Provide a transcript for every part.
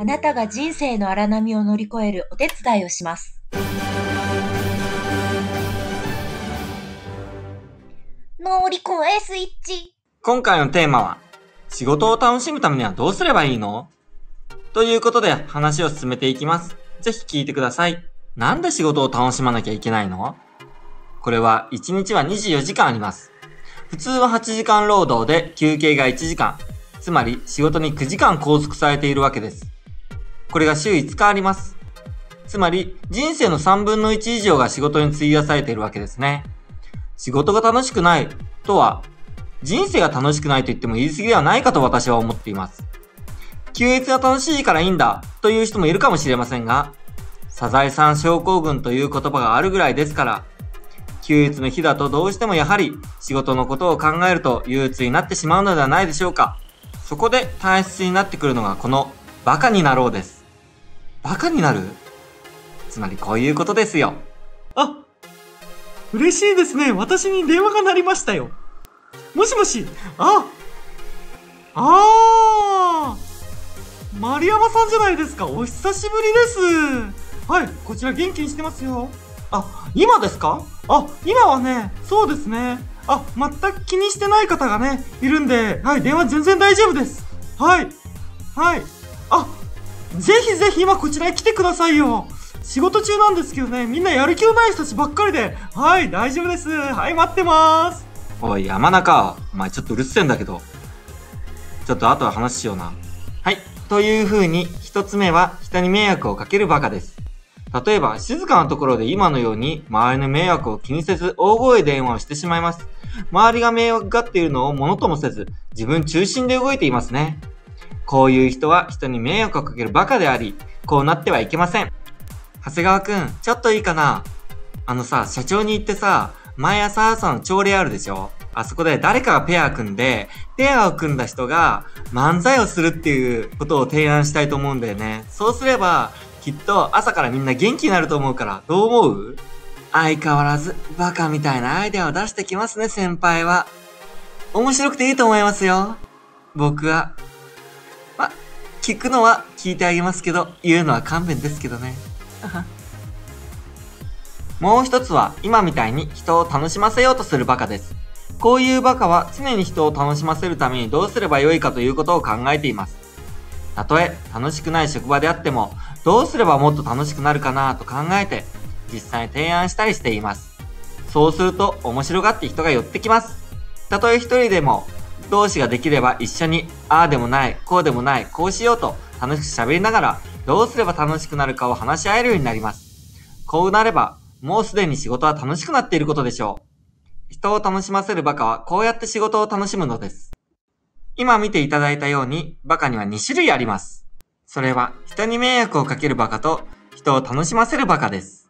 あなたが人生の荒波を乗り越えるお手伝いをします。乗り越えスイッチ。今回のテーマは、仕事を楽しむためにはどうすればいいの？ということで話を進めていきます。ぜひ聞いてください。なんで仕事を楽しまなきゃいけないの？これは1日は24時間あります。普通は8時間労働で休憩が1時間。つまり仕事に9時間拘束されているわけです。これが週5日あります。つまり人生の3分の1以上が仕事に費やされているわけですね。仕事が楽しくないとは、人生が楽しくないと言っても言い過ぎではないかと私は思っています。休日が楽しいからいいんだという人もいるかもしれませんが、サザエさん症候群という言葉があるぐらいですから、休日の日だとどうしてもやはり仕事のことを考えると憂鬱になってしまうのではないでしょうか。そこで大切になってくるのがこのバカになろうです。バカになる？つまりこういうことですよ。あ、嬉しいですね。私に電話が鳴りましたよ。もしもし、あ、あー、丸山さんじゃないですか。お久しぶりです。はい、こちら元気にしてますよ。あ、今ですか？あ、今はね、そうですね。あ、全く気にしてない方がね、いるんで、はい、電話全然大丈夫です。はい。はい。あ、ぜひぜひ今こちらへ来てくださいよ。仕事中なんですけどね、みんなやる気のない人たちばっかりで、はい、大丈夫です。はい、待ってます。おい、山中、お前ちょっとうるせえんだけど。ちょっと後は話しような。はい。という風に、一つ目は人に迷惑をかけるバカです。例えば、静かなところで今のように、周りの迷惑を気にせず、大声電話をしてしまいます。周りが迷惑がっているのをものともせず、自分中心で動いていますね。こういう人は人に迷惑をかけるバカであり、こうなってはいけません。長谷川くん、ちょっといいかなあのさ、社長に行ってさ、毎朝朝の朝礼あるでしょ？あそこで誰かがペア組んで、ペアを組んだ人が漫才をするっていうことを提案したいと思うんだよね。そうすれば、きっと朝からみんな元気になると思うから、どう思う？相変わらずバカみたいなアイデアを出してきますね、先輩は。面白くていいと思いますよ。僕は。ま、聞くのは聞いてあげますけど、言うのは勘弁ですけどね。もう一つは、今みたいに人を楽しませようとするバカです。こういうバカは常に人を楽しませるためにどうすればよいかということを考えています。たとえ楽しくない職場であっても、どうすればもっと楽しくなるかなと考えて、実際に提案したりしています。そうすると面白がって人が寄ってきます。たとえ一人でも、同士ができれば一緒に、ああでもない、こうでもない、こうしようと楽しく喋りながら、どうすれば楽しくなるかを話し合えるようになります。こうなれば、もうすでに仕事は楽しくなっていることでしょう。人を楽しませるバカはこうやって仕事を楽しむのです。今見ていただいたように、バカには2種類あります。それは、人に迷惑をかけるバカと、人を楽しませるバカです。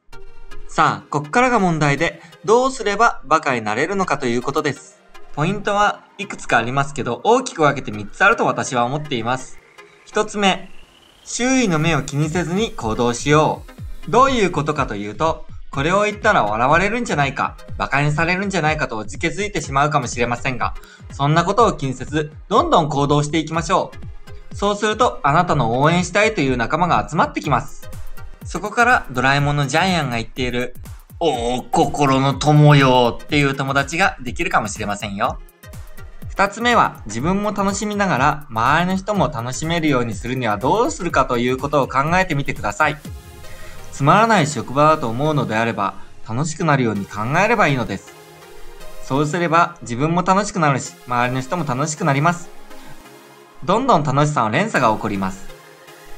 さあ、こっからが問題で、どうすればバカになれるのかということです。ポイントはいくつかありますけど、大きく分けて3つあると私は思っています。1つ目、周囲の目を気にせずに行動しよう。どういうことかというと、これを言ったら笑われるんじゃないか、馬鹿にされるんじゃないかとおじけづいてしまうかもしれませんが、そんなことを気にせず、どんどん行動していきましょう。そうすると、あなたの応援したいという仲間が集まってきます。そこからドラえもんのジャイアンが言っている、おー、心の友よっていう友達ができるかもしれませんよ。二つ目は、自分も楽しみながら、周りの人も楽しめるようにするにはどうするかということを考えてみてください。つまらない職場だと思うのであれば、楽しくなるように考えればいいのです。そうすれば自分も楽しくなるし、周りの人も楽しくなります。どんどん楽しさの連鎖が起こります。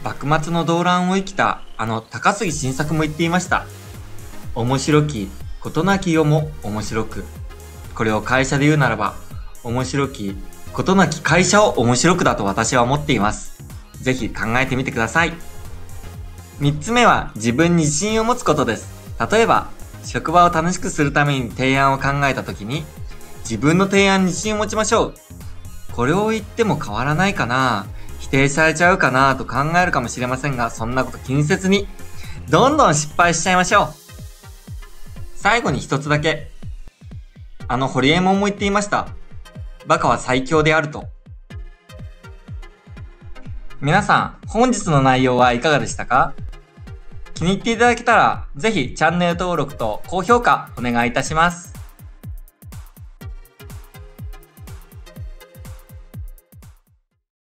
幕末の動乱を生きたあの高杉晋作も言っていました。面白き、ことなき世も面白く。これを会社で言うならば、面白き、ことなき会社を面白くだと私は思っています。ぜひ考えてみてください。三つ目は自分に自信を持つことです。例えば、職場を楽しくするために提案を考えた時に、自分の提案に自信を持ちましょう。これを言っても変わらないかな否定されちゃうかなと考えるかもしれませんが、そんなこと気にせずに、どんどん失敗しちゃいましょう。最後に一つだけ。あの、ホリエモンも言っていました。バカは最強であると。皆さん、本日の内容はいかがでしたか？気に入っていただけたら、ぜひチャンネル登録と高評価お願いいたします。